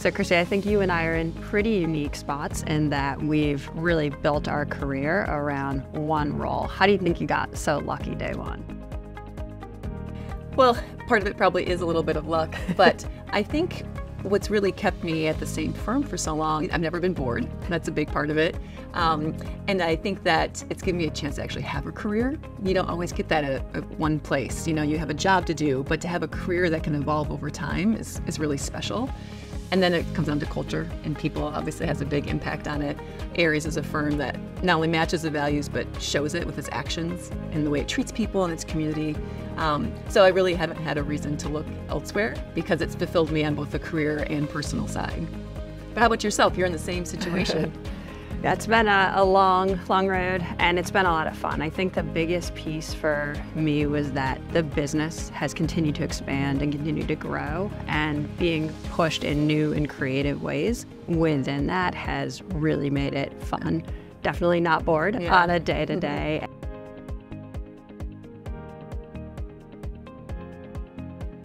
So, Chrissy, I think you and I are in pretty unique spots in that we've really built our career around one role. How do you think you got so lucky day one? Well, part of it probably is a little bit of luck, but I think what's really kept me at the same firm for so long, I've never been bored. That's a big part of it. Um, and I think that it's given me a chance to actually have a career. You don't always get that at, at, one place. You know, you have a job to do, but to have a career that can evolve over time is, is really special. And then it comes down to culture, and people obviously has a big impact on it. Ares is a firm that not only matches the values, but shows it with its actions and the way it treats people and its community. Um, so I really haven't had a reason to look elsewhere because it's fulfilled me on both the career and personal side. But how about yourself? You're in the same situation. That's been a, a, long, long road, and it's been a lot of fun. I think the biggest piece for me was that the business has continued to expand and continue to grow, and being pushed in new and creative ways within that has really made it fun. Definitely not bored yeah. on a day to day.